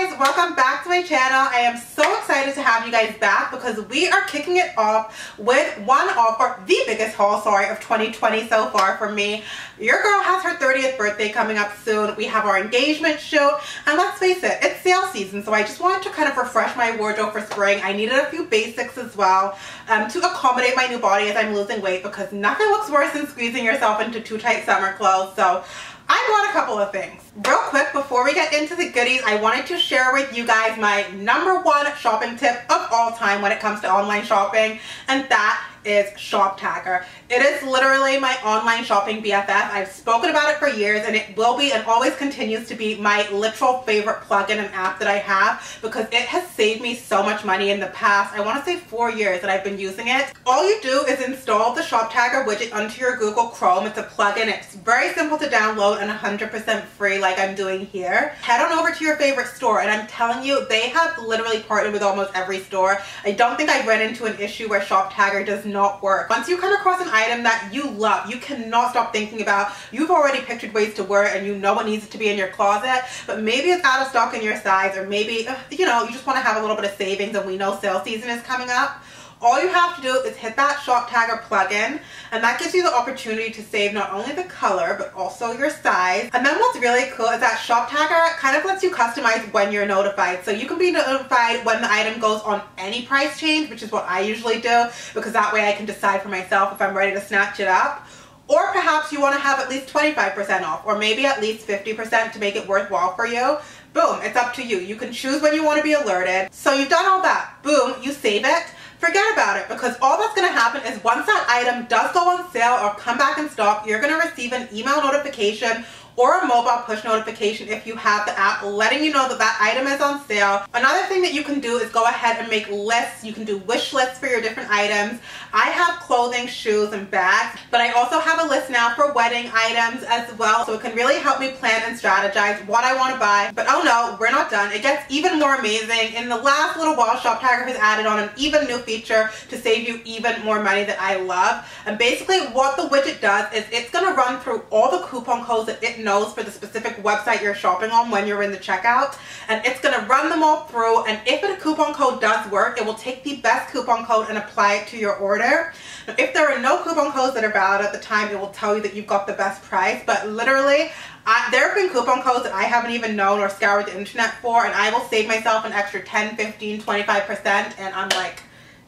guys, welcome back to my channel. I am so excited to have you guys back because we are kicking it off with one of, or the biggest haul, sorry, of 2020 so far for me. Your girl has her 30th birthday coming up soon. We have our engagement shoot, and let's face it, it's sale season, so I just wanted to kind of refresh my wardrobe for spring. I needed a few basics as well um, to accommodate my new body as I'm losing weight because nothing looks worse than squeezing yourself into too tight summer clothes. So I bought a couple of things. Real quick, before we get into the goodies, I wanted to share with you guys my number one shopping tip of all time when it comes to online shopping, and that is Shoptagr. It is literally my online shopping BFF. I've spoken about it for years and it will be and always continues to be my literal favorite plugin and app that I have because it has saved me so much money in the past. I want to say four years that I've been using it. All you do is install the Shoptagr widget onto your Google Chrome. It's a plugin. It's very simple to download and 100% free like I'm doing here. Head on over to your favorite store and I'm telling you they have literally partnered with almost every store. I don't think I've run into an issue where Shoptagr does not work. Once you come across an item that you love, you cannot stop thinking about, you've already pictured ways to wear it and you know what needs to be in your closet, but maybe it's out of stock in your size or maybe, uh, you know, you just want to have a little bit of savings and we know sale season is coming up all you have to do is hit that Shoptagr plugin and that gives you the opportunity to save not only the color but also your size. And then what's really cool is that Shoptagr kind of lets you customize when you're notified. So you can be notified when the item goes on any price change, which is what I usually do because that way I can decide for myself if I'm ready to snatch it up. Or perhaps you want to have at least 25% off or maybe at least 50% to make it worthwhile for you. Boom, it's up to you. You can choose when you want to be alerted. So you've done all that. Boom, you save it forget about it because all that's going to happen is once that item does go on sale or come back in stock, you're going to receive an email notification or a mobile push notification if you have the app letting you know that that item is on sale. Another thing that you can do is go ahead and make lists. You can do wish lists for your different items. I have clothing, shoes, and bags, but I also have a list now for wedding items as well, so it can really help me plan and strategize what I want to buy. But oh no, we're not done. It gets even more amazing. In the last little while, Shoptagr has added on an even new feature to save you even more money that I love. And basically what the widget does is it's going to run through all the coupon codes that it knows for the specific website you're shopping on when you're in the checkout and it's going to run them all through and if a coupon code does work it will take the best coupon code and apply it to your order. If there are no coupon codes that are valid at the time it will tell you that you've got the best price but literally I, there have been coupon codes that I haven't even known or scoured the internet for and I will save myself an extra 10, 15, 25% and I'm like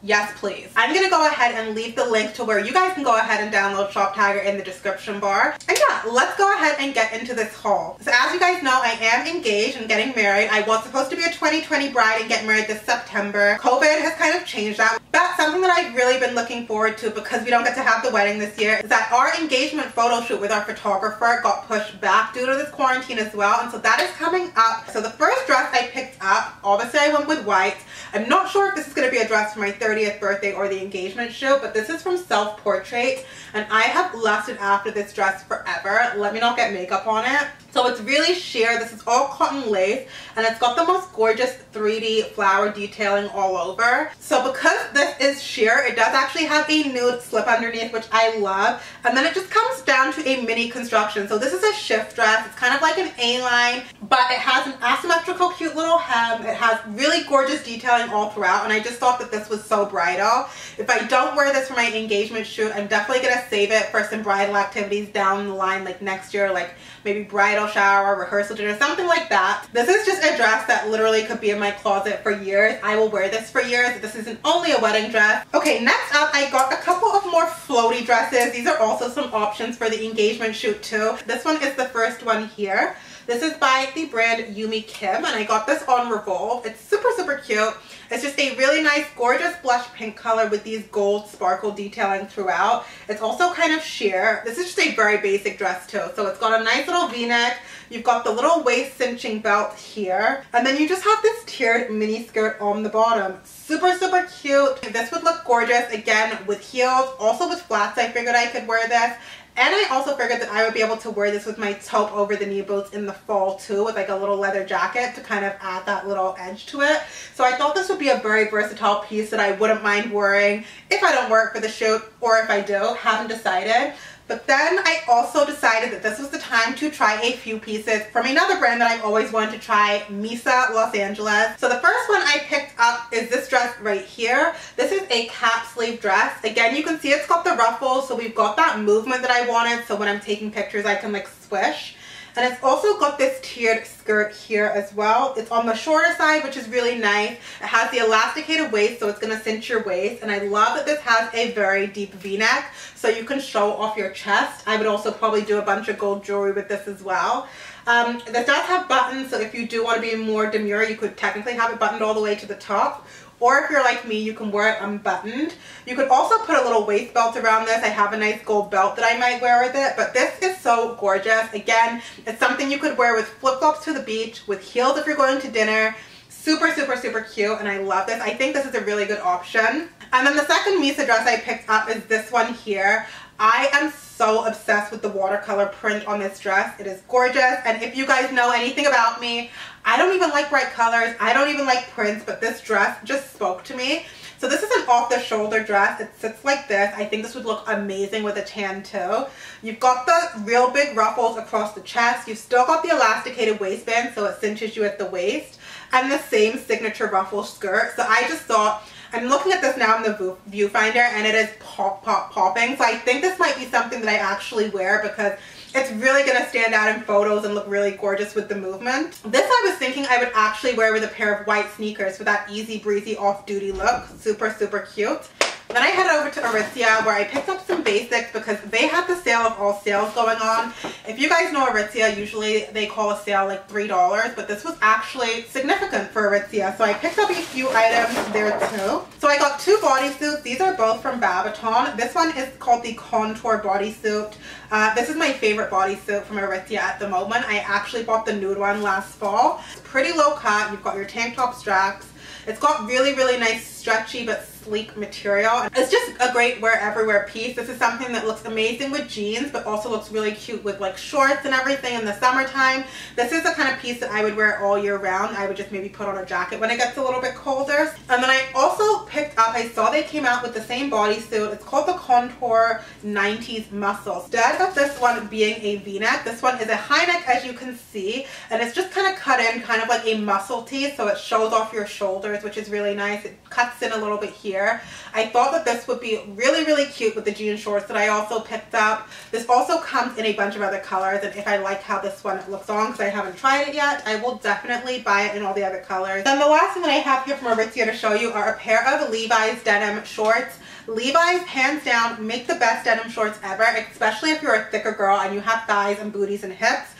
Yes, please. I'm to go ahead and leave the link to where you guys can go ahead and download Shoptagr in the description bar. And yeah, let's go ahead and get into this haul. So as you guys know, I am engaged and getting married. I was supposed to be a 2020 bride and get married this September. COVID has kind of changed that. But something that I've really been looking forward to because we don't get to have the wedding this year is that our engagement photo shoot with our photographer got pushed back due to this quarantine as well. And so that is coming up. So the first dress I picked up, obviously I went with white. I'm not sure if this is going to be a dress for my 30th birthday or the engagement shoot, but this is from Self Portrait, and I have lusted after this dress forever. Let me not get makeup on it. So it's really sheer. This is all cotton lace and it's got the most gorgeous 3D flower detailing all over. So because this is sheer, it does actually have a nude slip underneath, which I love. And then it just comes down to a mini construction. So this is a shift dress. It's kind of like an A-line, but it has an asymmetrical cute little hem. It has really gorgeous detailing all throughout. And I just thought that this was so bridal. If I don't wear this for my engagement shoot, I'm definitely going to save it for some bridal activities down the line, like next year, like maybe bridal shower, rehearsal dinner, something like that. This is just a dress that literally could be in my closet for years. I will wear this for years. This isn't only a wedding dress. Okay, next up, I got a couple of more floaty dresses. These are also some options for the engagement shoot too. This one is the first one here. This is by the brand Yumi Kim and I got this on Revolve. It's super, super cute. It's just a really nice, gorgeous blush pink color with these gold sparkle detailing throughout. It's also kind of sheer. This is just a very basic dress too. So it's got a nice little v-neck. You've got the little waist cinching belt here. And then you just have this tiered mini skirt on the bottom. Super, super cute. This would look gorgeous, again, with heels, also with flats. I figured I could wear this. And I also figured that I would be able to wear this with my taupe over the knee boots in the fall too with like a little leather jacket to kind of add that little edge to it. So I thought this would be a very versatile piece that I wouldn't mind wearing if I don't work for the shoot or if I do, haven't decided. But then I also decided that this was the time to try a few pieces from another brand that I've always wanted to try, Misa Los Angeles. So the first one I picked up is this dress right here. This is a cap sleeve dress. Again, you can see it's got the ruffles, so we've got that movement that I wanted, so when I'm taking pictures I can like swish. And it's also got this tiered skirt here as well. It's on the shorter side, which is really nice. It has the elasticated waist, so it's going to cinch your waist. And I love that this has a very deep v-neck, so you can show off your chest. I would also probably do a bunch of gold jewelry with this as well. Um, this does have buttons, so if you do want to be more demure, you could technically have it buttoned all the way to the top. Or if you're like me, you can wear it unbuttoned. You could also put a little waist belt around this. I have a nice gold belt that I might wear with it. But this is so gorgeous. Again, it's something you could wear with flip-flops to the beach, with heels if you're going to dinner. Super, super, super cute. And I love this. I think this is a really good option. And then the second Misa dress I picked up is this one here. I am so obsessed with the watercolor print on this dress. It is gorgeous. And if you guys know anything about me, I don't even like bright colors. I don't even like prints, but this dress just spoke to me. So this is an off-the-shoulder dress. It sits like this. I think this would look amazing with a tan too. You've got the real big ruffles across the chest. You've still got the elasticated waistband, so it cinches you at the waist. And the same signature ruffle skirt. So I just thought, I'm looking at this now in the viewfinder and it is pop, pop, popping. So I think this might be something that I actually wear because it's really going to stand out in photos and look really gorgeous with the movement. This I was thinking I would actually wear with a pair of white sneakers for that easy breezy off-duty look. Super, super cute. Then I headed over to Aritzia where I picked up some basics because they had the sale of all sales going on. If you guys know Aritzia, usually they call a sale like $3, but this was actually significant for Aritzia. So I picked up a few items there too. So I got two bodysuits. These are both from Babaton. This one is called the Contour Bodysuit. Uh, this is my favorite bodysuit from Aritzia at the moment. I actually bought the nude one last fall. It's pretty low cut. You've got your tank top straps. It's got really, really nice stretchy but sleek material. It's just a great wear everywhere piece. This is something that looks amazing with jeans but also looks really cute with like shorts and everything in the summertime. This is the kind of piece that I would wear all year round. I would just maybe put on a jacket when it gets a little bit colder. And then I also picked up, I saw they came out with the same bodysuit. It's called the Contour 90s Muscle. Instead of this one being a v-neck, this one is a high neck as you can see and it's just kind of cut in kind of like a muscle tee so it shows off your shoulders which is really nice. It cuts in a little bit here. I thought that this would be really, really cute with the jean shorts that I also picked up. This also comes in a bunch of other colors and if I like how this one looks on because I haven't tried it yet, I will definitely buy it in all the other colors. Then the last thing that I have here from Aritzia to show you are a pair of Levi's denim shorts. Levi's, hands down, make the best denim shorts ever, especially if you're a thicker girl and you have thighs and booties and hips.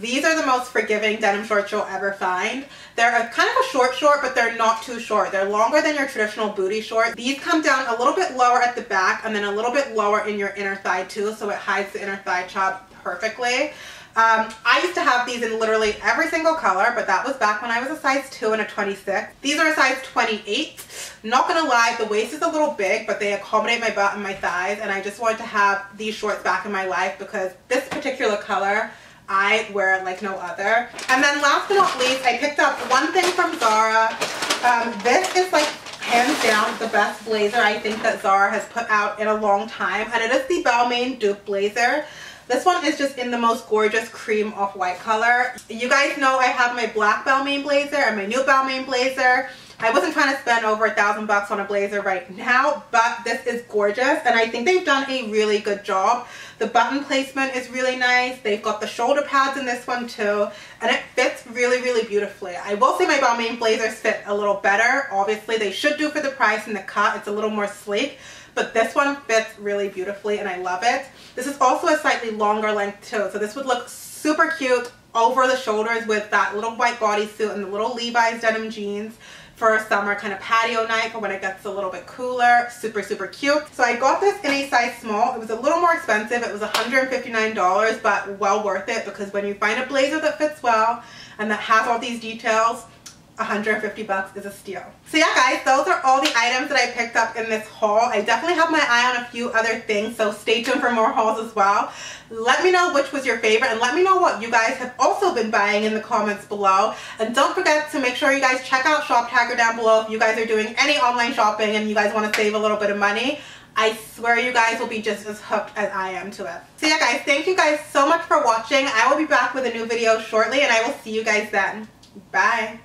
These are the most forgiving denim shorts you'll ever find. They're a, kind of a short short, but they're not too short. They're longer than your traditional booty short. These come down a little bit lower at the back and then a little bit lower in your inner thigh too, so it hides the inner thigh chop perfectly. Um, I used to have these in literally every single color, but that was back when I was a size 2 and a 26. These are a size 28. Not gonna lie, the waist is a little big, but they accommodate my butt and my thighs, and I just wanted to have these shorts back in my life because this particular color I wear it like no other. And then last but not least, I picked up one thing from Zara. Um, this is like hands down the best blazer I think that Zara has put out in a long time. And it is the Balmain Dupe blazer. This one is just in the most gorgeous cream off-white color. You guys know I have my black Balmain blazer and my new Balmain blazer. I wasn't trying to spend over a thousand bucks on a blazer right now, but this is gorgeous and I think they've done a really good job. The button placement is really nice. They've got the shoulder pads in this one too and it fits really, really beautifully. I will say my Balmain blazers fit a little better. Obviously, they should do for the price and the cut. It's a little more sleek, but this one fits really beautifully and I love it. This is also a slightly longer length too, so this would look super cute over the shoulders with that little white bodysuit and the little Levi's denim jeans for a summer kind of patio night for when it gets a little bit cooler. Super, super cute. So I got this in a size small. It was a little more expensive. It was $159, but well worth it because when you find a blazer that fits well and that has all these details, 150 bucks is a steal. So yeah guys, those are all the items that I picked up in this haul. I definitely have my eye on a few other things, so stay tuned for more hauls as well. Let me know which was your favorite and let me know what you guys have also been buying in the comments below. And don't forget to make sure you guys check out Shoptagr down below if you guys are doing any online shopping and you guys want to save a little bit of money. I swear you guys will be just as hooked as I am to it. So yeah guys, thank you guys so much for watching. I will be back with a new video shortly and I will see you guys then. Bye.